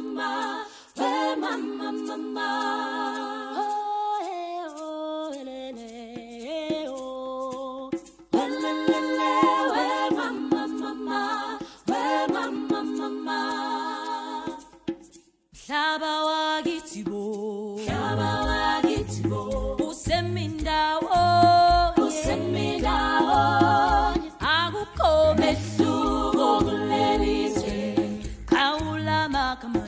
mama, where mama, mama. Oh, eh, oh, eh, eh, oh. Le, le, come on.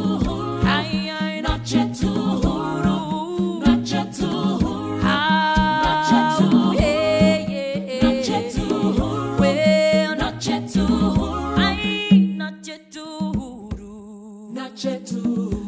chetu